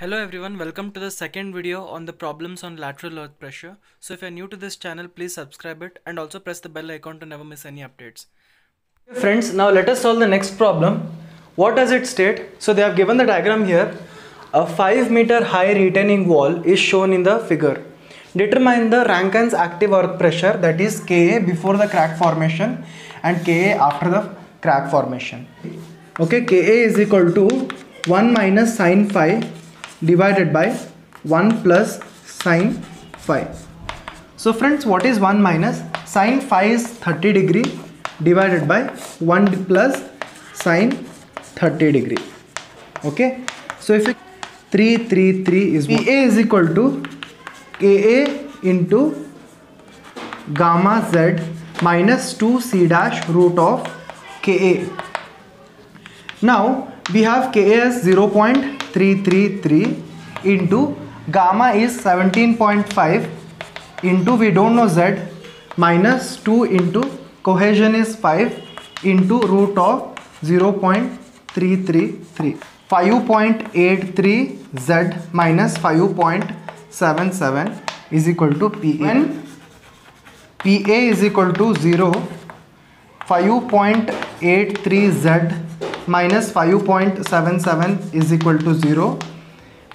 Hello everyone, welcome to the second video on the problems on lateral earth pressure. So if you're new to this channel, please subscribe it and also press the bell icon to never miss any updates. Friends, now let us solve the next problem. What does it state? So they have given the diagram here. A 5 meter high retaining wall is shown in the figure. Determine the Rankine's active earth pressure that is Ka before the crack formation and Ka after the crack formation. Okay, Ka is equal to 1 minus sine phi divided by 1 plus sine phi. So friends, what is 1 minus? Sine phi is 30 degree divided by 1 plus sine 30 degree. Okay. So if it 3, 3, 3 is PA is equal to KA into gamma Z minus 2 C dash root of KA. Now we have KA as 0.333 into gamma is 17.5 into we don't know Z minus 2 into cohesion is 5 into root of 0.333 5.83 Z minus 5.77 is equal to PA when? PA is equal to 0 5.83 Z minus 5.77 is equal to 0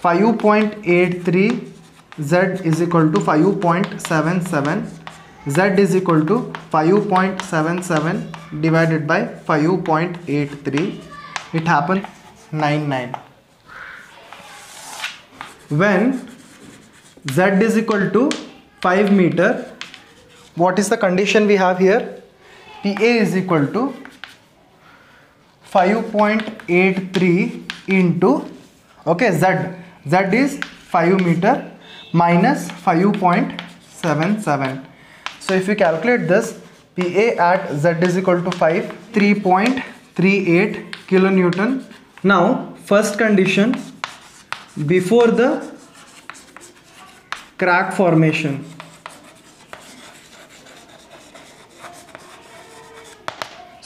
5.83 z is equal to 5.77 z is equal to 5.77 divided by 5.83 it happened 99 when z is equal to 5 meter what is the condition we have here? Pa is equal to 5.83 into okay z. Z is 5 meter minus 5.77 so if you calculate this pa at z is equal to 5 3.38 kilonewton. Now first condition before the crack formation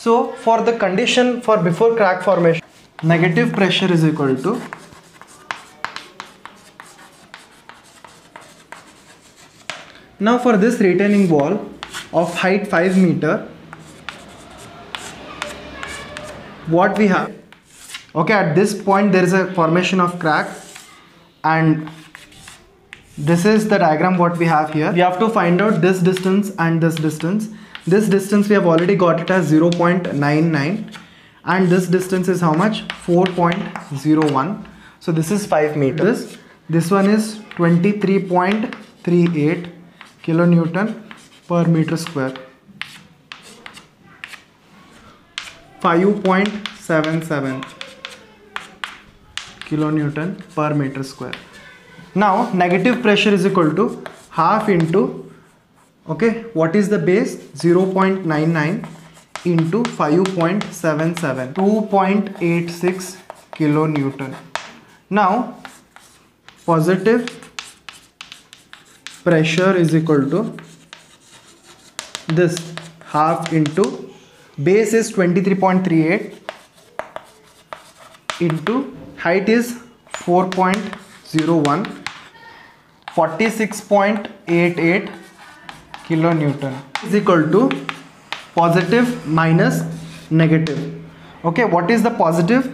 so for the condition for before crack formation negative pressure is equal to now for this retaining wall of height 5 meter what we have? Okay at this point there is a formation of crack and this is the diagram what we have here. We have to find out this distance and this distance this distance we have already got it as 0.99 and this distance is how much? 4.01 so this is 5 meters. This? One is 23.38 kilonewton per meter square. 5.77 kilonewton per meter square. Now negative pressure is equal to half into okay what is the base? 0.99 into 5.77 2.86 kilonewton. Now positive pressure is equal to this half into base is 23.38 into height is 4.01 46.88 kilonewton. is equal to positive minus negative. Okay what is the positive?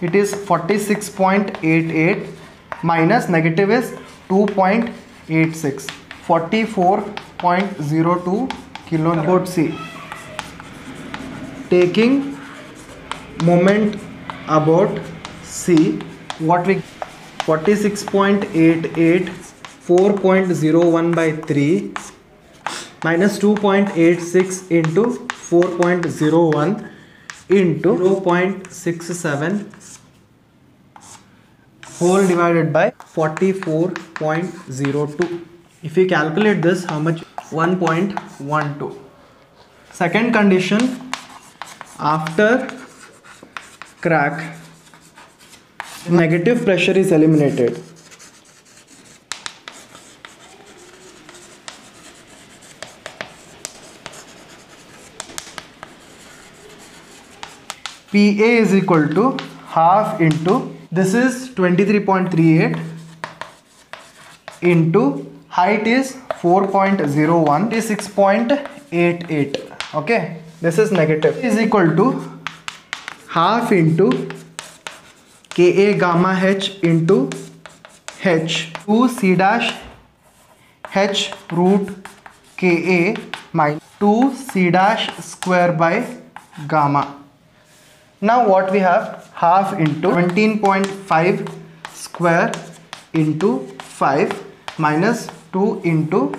It is 46.88 minus negative is 2.86 44.02 kilonewton. C taking moment about c what we 46.88 4.01 by 3 minus 2.86 into 4.01 into 0.67 whole divided by 44.02 if you calculate this how much? 1.12 second condition after crack negative pressure is eliminated PA is equal to half into this is 23.38 into height is 4.01 is 6.88 okay? This is negative. Is equal to half into Ka gamma h into h 2 c dash h root Ka minus 2 c dash square by gamma now what we have? Half into 17.5 square into 5 minus 2 into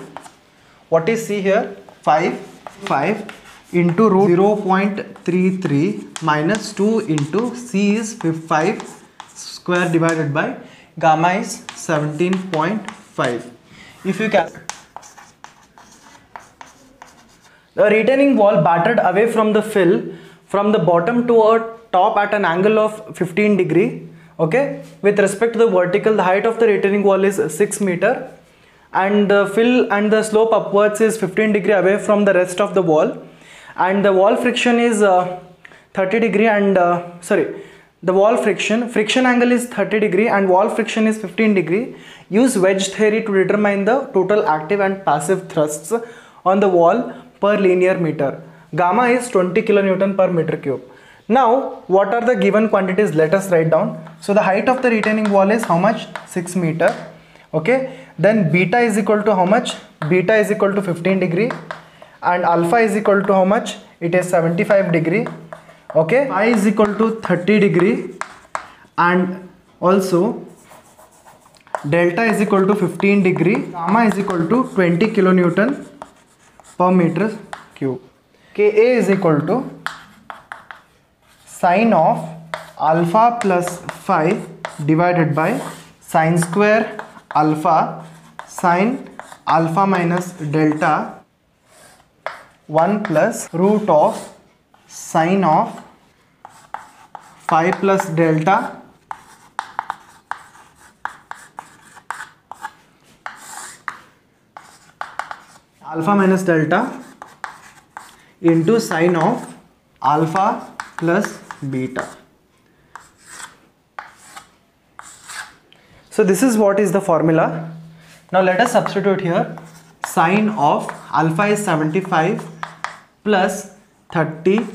what is c here? 5 5 into root 0.33 minus 2 into c is 5 square divided by gamma is 17.5 if you can the retaining wall battered away from the fill from the bottom to a top at an angle of 15 degree okay? With respect to the vertical the height of the retaining wall is 6 meter. And the fill and the slope upwards is 15 degree away from the rest of the wall. And the wall friction is uh, 30 degree and uh, sorry the wall friction friction angle is 30 degree and wall friction is 15 degree. Use wedge theory to determine the total active and passive thrusts on the wall per linear meter Gamma is 20 kilonewton per meter cube. Now, what are the given quantities? Let us write down. So, the height of the retaining wall is how much? 6 meter. Okay. Then beta is equal to how much? Beta is equal to 15 degree. And alpha is equal to how much? It is 75 degree. Okay. Phi is equal to 30 degree. And also delta is equal to 15 degree. Gamma is equal to 20 kilonewton per meter cube. Ka is equal to sine of alpha plus phi divided by sine square alpha sine alpha minus delta 1 plus root of sine of phi plus delta alpha minus delta into sine of alpha plus beta. So this is what is the formula. Now let us substitute here. Sine of alpha is 75 plus 30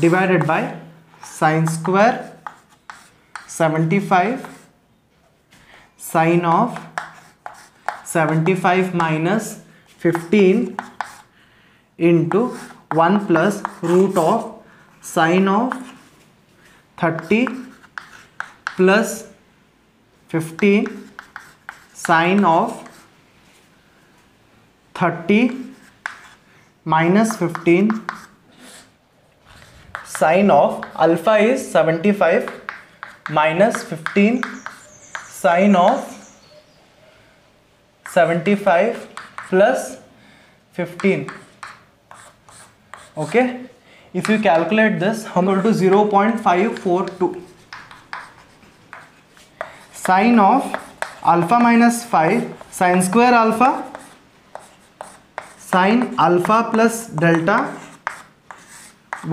divided by sine square 75 sine of 75 minus 15 into 1 plus root of sine of 30 plus 15 sine of 30 minus 15 sine of alpha is 75 minus 15 sine of 75 plus 15 okay? If you calculate this equal to 0.542 sine of alpha minus 5 sine square alpha sine alpha plus delta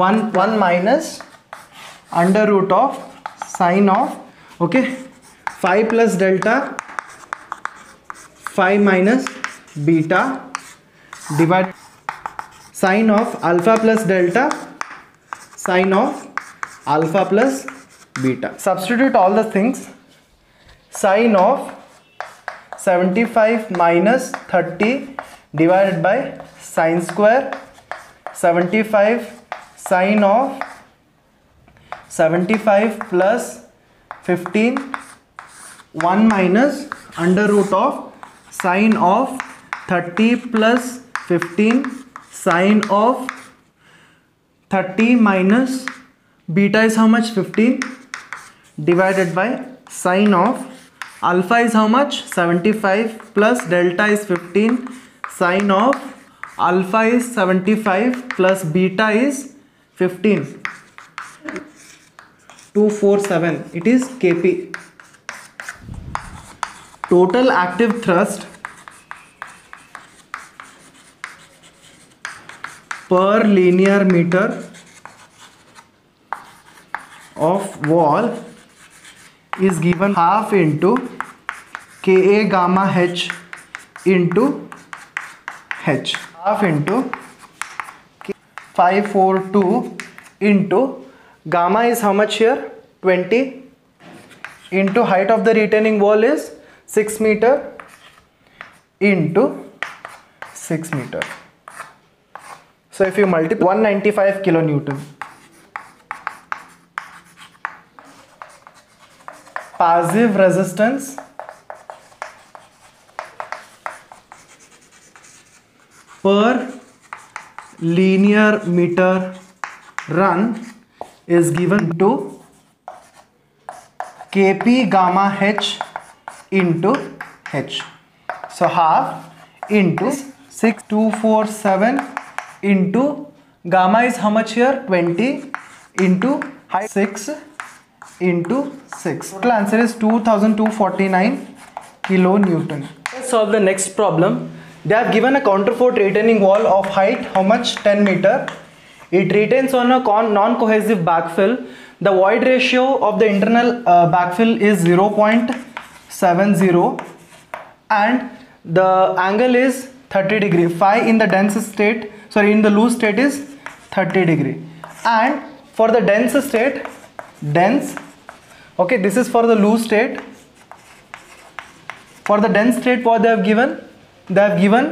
1 1 minus under root of sine of okay? 5 plus delta 5 minus beta divide sine of alpha plus delta sine of alpha plus beta. Substitute all the things. Sine of 75 minus 30 divided by sine square. 75 sine of 75 plus 15 1 minus under root of sine of 30 plus 15 sine of 30 minus beta is how much? 15 divided by sine of alpha is how much? 75 plus delta is 15 sine of alpha is 75 plus beta is 15 247 it is kp total active thrust per linear meter of wall is given half into Ka gamma H into H. Half into 542 into gamma is how much here? 20 into height of the retaining wall is 6 meter into 6 meter so if you multiply 195 kilonewton passive resistance per linear meter run is given to kp gamma h into h. So half into 6247 into gamma is how much here? 20 into height 6 into 6 total answer is 2249 kilonewton. Let's solve the next problem. They have given a counterfort retaining wall of height how much? 10 meter. It retains on a non-cohesive backfill. The void ratio of the internal uh, backfill is 0.70 and the angle is 30 degree. Phi in the dense state sorry in the loose state is 30 degree. And for the dense state dense okay this is for the loose state. For the dense state what they have given? They have given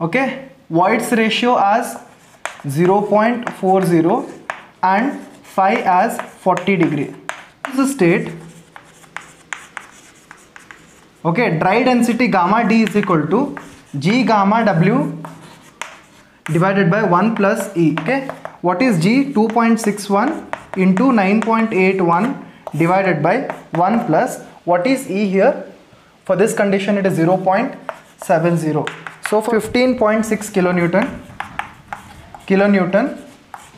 okay voids ratio as 0.40 and phi as 40 degree. This is state okay dry density gamma d is equal to g gamma w divided by 1 plus e okay? What is g? 2.61 into 9.81 divided by 1 plus what is e here? For this condition it is 0.70 so 15.6 kilonewton kilonewton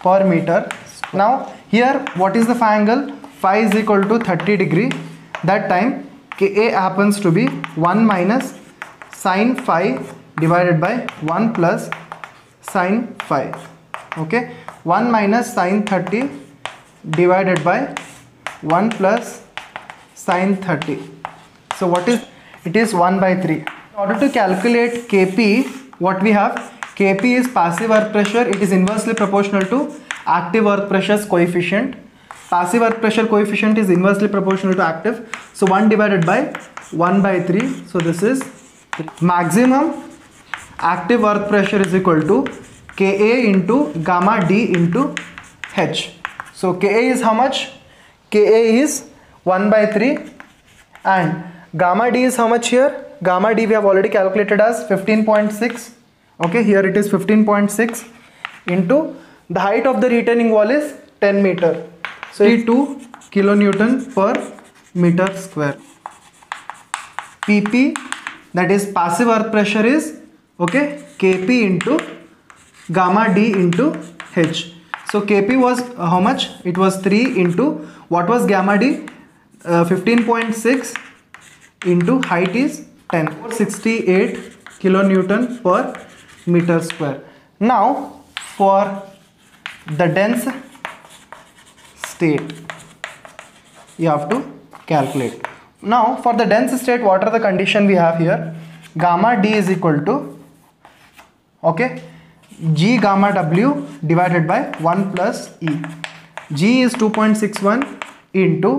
per meter now here what is the phi angle? Phi is equal to 30 degree. That time ka happens to be 1 minus sine phi divided by 1 plus sine 5 okay? 1 minus sine 30 divided by 1 plus sine 30 so what is it is 1 by 3 in order to calculate kp what we have? Kp is passive earth pressure. It is inversely proportional to active earth pressure's coefficient. Passive earth pressure coefficient is inversely proportional to active. So 1 divided by 1 by 3 so this is maximum active earth pressure is equal to ka into gamma d into h. So ka is how much? Ka is 1 by 3 and gamma d is how much here? Gamma d we have already calculated as 15.6 okay here it is 15.6 into the height of the retaining wall is 10 meter. So 2 kilonewton per meter square. Pp that is passive earth pressure is okay? Kp into gamma d into h. So kp was uh, how much? It was 3 into what was gamma d? Uh, 15.6 into height is 10 68 kilonewton per meter square. Now for the dense state you have to calculate. Now for the dense state what are the condition we have here? Gamma d is equal to okay G gamma W divided by one plus E G is two point six one into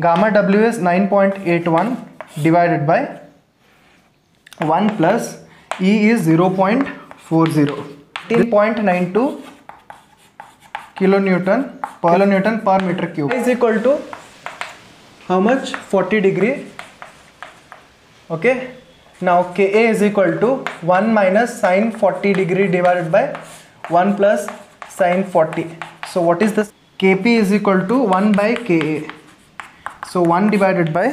gamma W is nine point eight one divided by one plus E is zero point four zero point nine two kilo newton kilo newton per metre cube is equal to how much forty degree okay? Now ka is equal to 1 minus sine 40 degree divided by 1 plus sine 40 so what is this? Kp is equal to 1 by ka so 1 divided by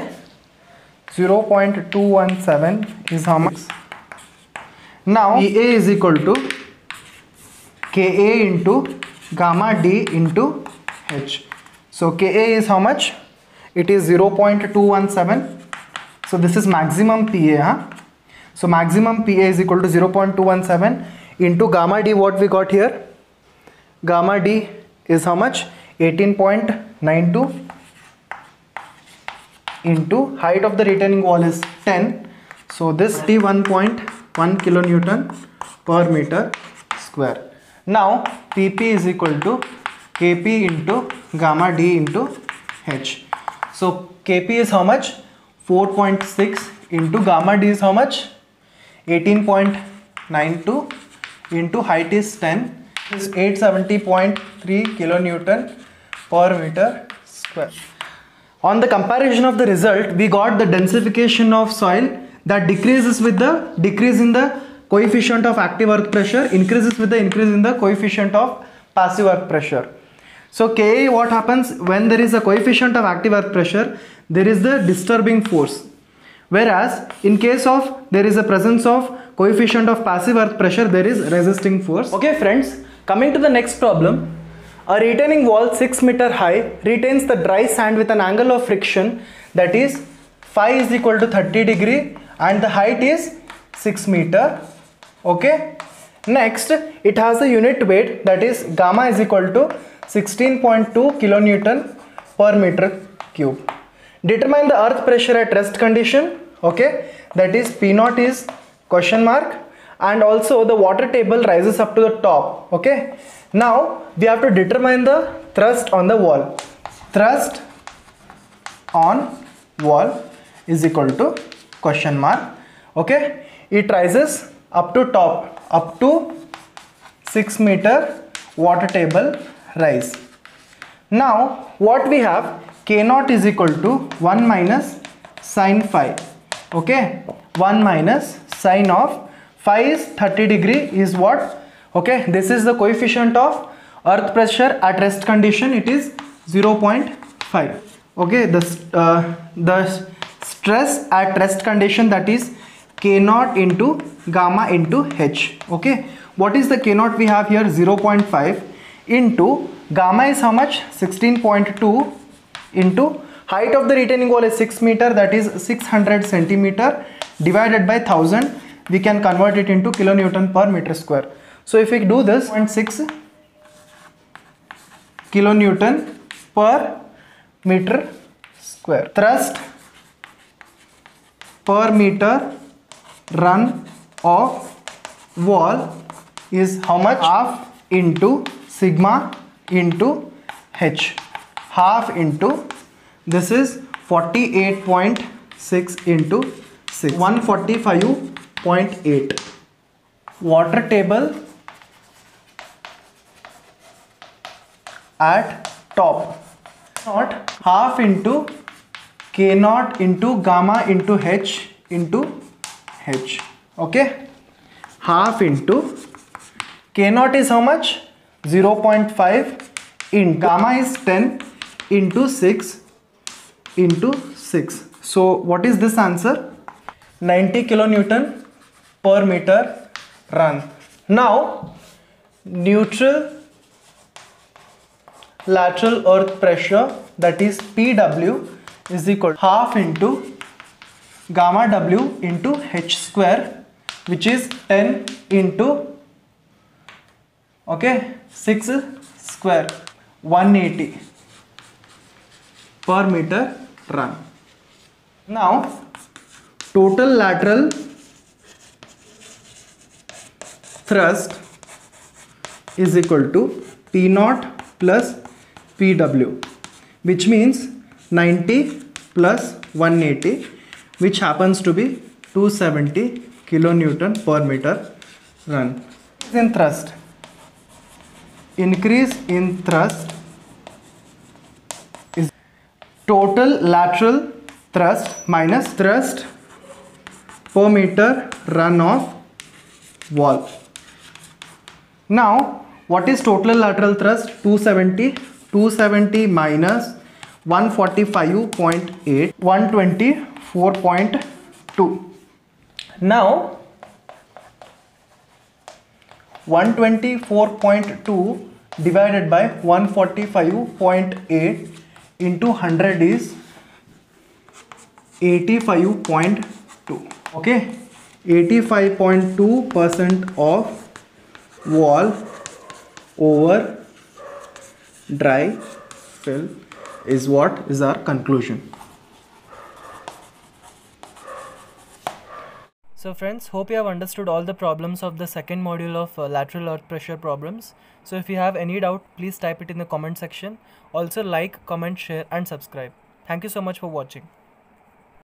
0.217 is how much? Now ea is equal to ka into gamma d into h. So ka is how much? It is 0.217 so this is maximum pa huh? So maximum pa is equal to 0.217 into gamma d what we got here? Gamma d is how much? 18.92 into height of the retaining wall is 10 so this T 1.1 kilonewton per meter square. Now pp is equal to kp into gamma d into h. So kp is how much? 4.6 into gamma d is how much 18.92 into height is 10 is 870.3 kilonewton per meter square. On the comparison of the result we got the densification of soil that decreases with the decrease in the coefficient of active earth pressure increases with the increase in the coefficient of passive earth pressure. So Ka what happens when there is a coefficient of active earth pressure? There is the disturbing force whereas in case of there is a presence of coefficient of passive earth pressure there is resisting force Okay friends, coming to the next problem. A retaining wall 6 meter high retains the dry sand with an angle of friction that is phi is equal to 30 degree and the height is 6 meter. Okay. Next, it has a unit weight that is gamma is equal to 16.2 kilonewton per meter cube. Determine the earth pressure at rest condition. Okay. That is P naught is question mark. And also the water table rises up to the top. Okay? Now we have to determine the thrust on the wall. Thrust on wall is equal to question mark. Okay? It rises up to top. Up to 6 meter water table rise. Now what we have? K naught is equal to 1 minus sine phi okay? 1 minus sine of phi is 30 degree is what? Okay? This is the coefficient of earth pressure at rest condition. It is 0.5 okay? The uh, the stress at rest condition that is k naught into gamma into h. Okay? What is the k naught we have here? 0.5 into gamma is how much? 16.2 into height of the retaining wall is 6 meter that is 600 centimeter divided by 1000 we can convert it into kilonewton per meter square. So if we do this 0.6 kilonewton per meter square. Thrust per meter run of wall is how much? Half into sigma into h. Half into this is 48.6 into 6 145.8 water table at top. Not. Half into k naught into gamma into h into h. Okay? Half into k naught is how much? 0.5 in gamma is 10 into 6 into 6 so what is this answer? 90 kilonewton per meter run. Now neutral lateral earth pressure that is pw is equal to half into gamma w into h square which is 10 into okay 6 square 180 per meter run. Now total lateral thrust is equal to p naught plus pw which means 90 plus 180 which happens to be 270 kilonewton per meter run. In thrust increase in thrust total lateral thrust minus thrust per meter run of wall. Now what is total lateral thrust? 270 270 minus 145.8 124.2 now 124.2 divided by 145.8 into 100 is 85.2 okay 85.2 percent of wall over dry fill is what is our conclusion So friends, hope you have understood all the problems of the second module of uh, lateral earth pressure problems. So if you have any doubt, please type it in the comment section. Also like, comment, share and subscribe. Thank you so much for watching.